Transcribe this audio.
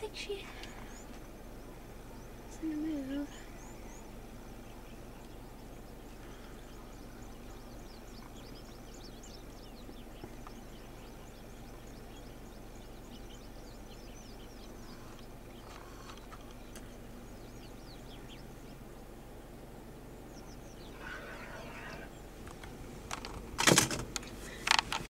think she